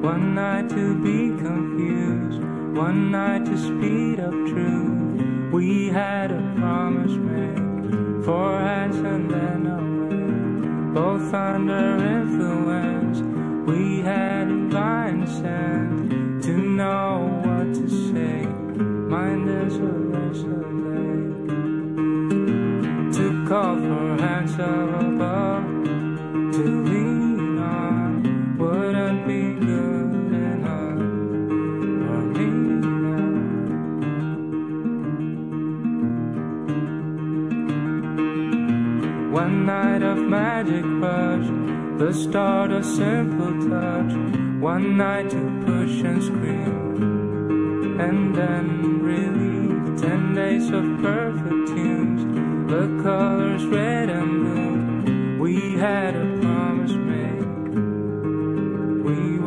One night to be confused, one night to speed up truth. We had a promise made, four hands and then a ring. Both under influence, we had a blind sent to know what to say. Mind is a razor blade to call for hands One night of magic rush, the start of simple touch. One night to push and scream, and then relief. Ten days of perfect tunes, the colors red and blue. We had a promise made. We